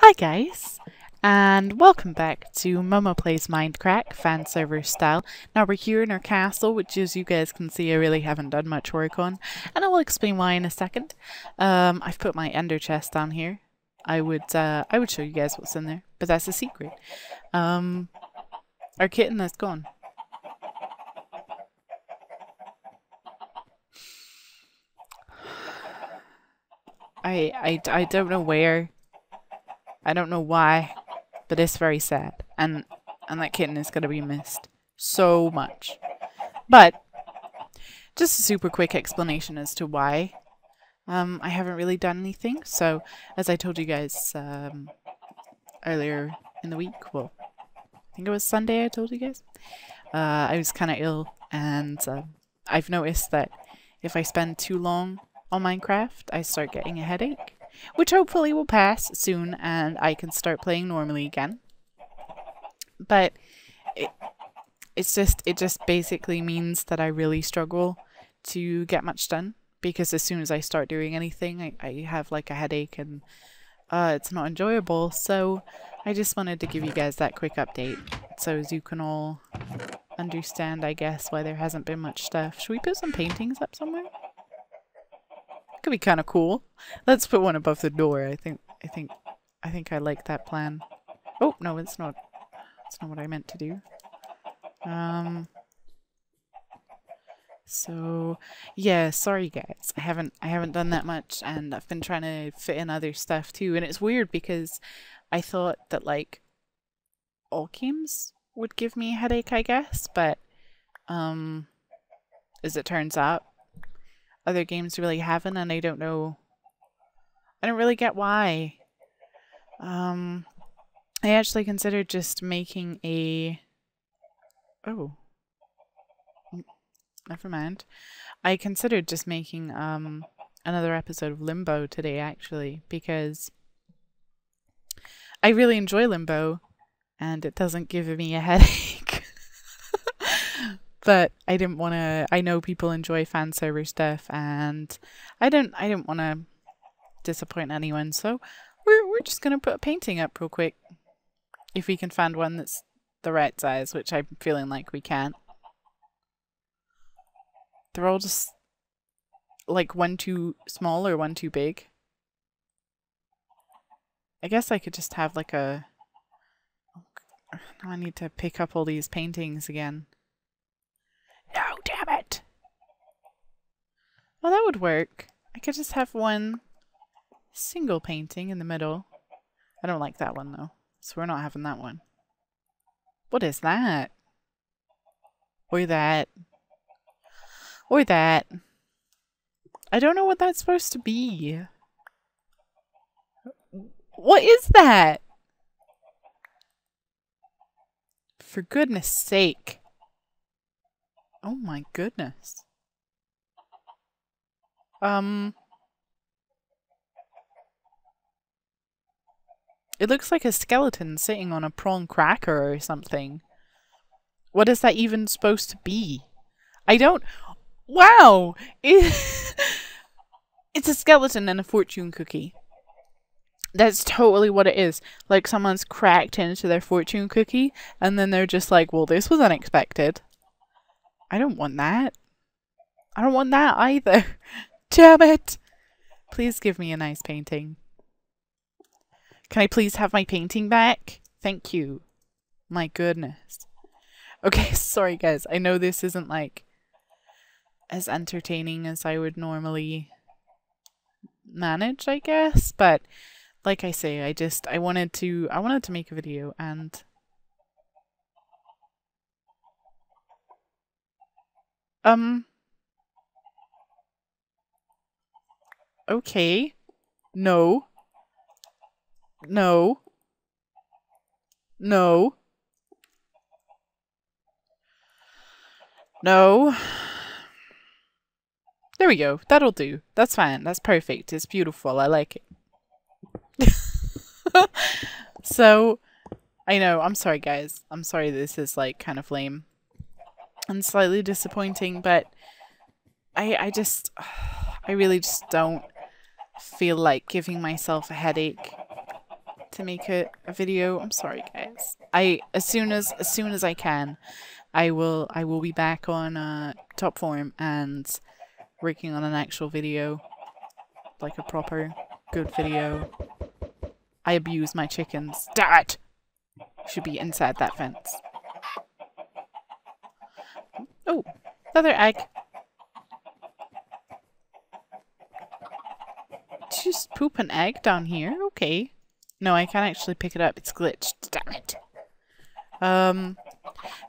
Hi guys, and welcome back to Momo Plays Mindcrack fan server style. Now we're here in our castle, which as you guys can see I really haven't done much work on, and I will explain why in a second. Um, I've put my ender chest down here. I would uh, I would show you guys what's in there, but that's a secret. Um, our kitten is gone. I, I, I don't know where. I don't know why, but it's very sad. And and that kitten is gonna be missed so much. But just a super quick explanation as to why. Um, I haven't really done anything. So as I told you guys um, earlier in the week, well, I think it was Sunday. I told you guys. Uh, I was kind of ill, and uh, I've noticed that if I spend too long on Minecraft, I start getting a headache, which hopefully will pass soon and I can start playing normally again. But it, it's just, it just basically means that I really struggle to get much done because as soon as I start doing anything, I, I have like a headache and uh, it's not enjoyable. So I just wanted to give you guys that quick update so as you can all understand, I guess, why there hasn't been much stuff. Should we put some paintings up somewhere? Could be kind of cool. Let's put one above the door. I think, I think, I think I like that plan. Oh, no, it's not. It's not what I meant to do. Um, so yeah, sorry guys. I haven't I haven't done that much and I've been trying to fit in other stuff too and it's weird because I thought that like all games would give me a headache, I guess, but um as it turns out other games really haven't and I don't know I don't really get why. Um I actually considered just making a oh never mind. I considered just making um another episode of Limbo today actually because I really enjoy Limbo and it doesn't give me a headache. But I didn't want to I know people enjoy fan server stuff and I don't I didn't want to disappoint anyone so we're we're just to put a painting up real quick if we can find one that's the right size, which I'm feeling like we can't. They're all just like one too small or one too big. I guess I could just have like a... Oh, now I need to pick up all these paintings again. No, damn it! Well, that would work. I could just have one single painting in the middle. I don't like that one though, so we're not having that one. What is that? Or that? Or that. I don't know what that's supposed to be. What is that? For goodness sake. Oh my goodness. Um... It looks like a skeleton sitting on a prawn cracker or something. What is that even supposed to be? I don't... Wow! it's a skeleton and a fortune cookie. That's totally what it is. Like someone's cracked into their fortune cookie and then they're just like, well, this was unexpected. I don't want that. I don't want that either. Damn it! Please give me a nice painting. Can I please have my painting back? Thank you. My goodness. Okay, sorry guys. I know this isn't like as entertaining as I would normally manage, I guess, but like I say, I just I wanted to I wanted to make a video and um okay. No. No. No. No. There we go. That'll do. That's fine. That's perfect. It's beautiful. I like it. so, I know. I'm sorry, guys. I'm sorry this is, like, kind of lame. And slightly disappointing, but I, I just... I really just don't feel like giving myself a headache to make a, a video. I'm sorry, guys. I as soon as as soon as I can, I will I will be back on uh, top form and working on an actual video, like a proper good video. I abuse my chickens. Dad should be inside that fence. Oh, another egg. Just poop an egg down here? Okay. No, I can't actually pick it up. It's glitched. Damn it. Um,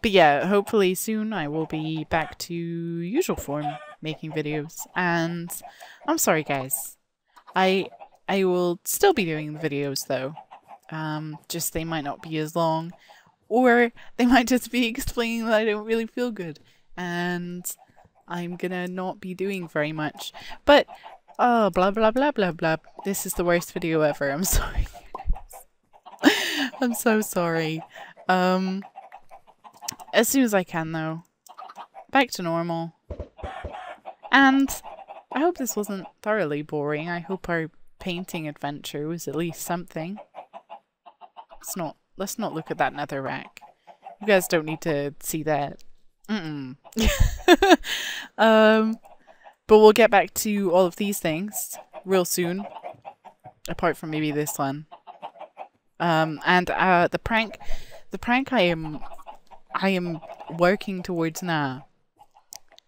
but yeah, hopefully soon I will be back to usual form making videos. And I'm sorry, guys. I I will still be doing the videos though. Um, just they might not be as long, or they might just be explaining that I don't really feel good, and I'm gonna not be doing very much. But oh, blah blah blah blah blah. This is the worst video ever. I'm sorry. I'm so sorry. Um, as soon as I can though, back to normal. And I hope this wasn't thoroughly boring. I hope our painting adventure was at least something. Let's not let's not look at that nether rack. You guys don't need to see that. Um, but we'll get back to all of these things real soon. Apart from maybe this one. Um, and uh, the prank, the prank I am, I am working towards now.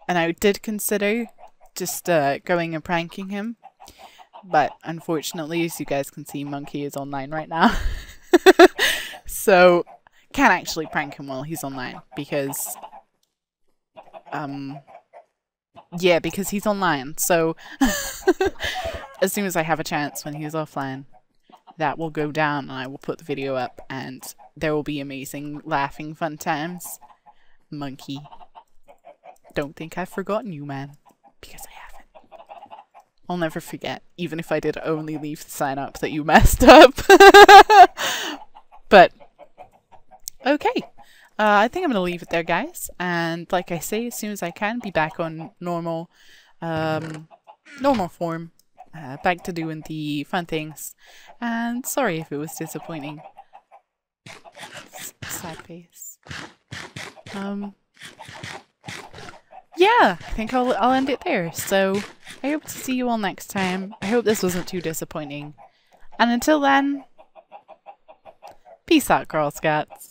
And I did consider just uh, going and pranking him. But unfortunately, as you guys can see, Monkey is online right now. so, can't actually prank him while he's online because, um, yeah, because he's online. So, as soon as I have a chance when he's offline, that will go down and I will put the video up and there will be amazing laughing fun times. Monkey. Don't think I've forgotten you, man. Because I haven't. I'll never forget, even if I did only leave the sign up that you messed up. but, okay. Uh, I think I'm going to leave it there, guys. And like I say, as soon as I can, be back on normal, um, normal form. Uh, back to doing the fun things. And sorry if it was disappointing. sad face. Um, yeah, I think I'll, I'll end it there. So, I hope to see you all next time. I hope this wasn't too disappointing. And until then, peace out, Girl Scouts.